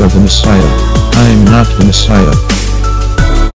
Are the Messiah. I am not the Messiah.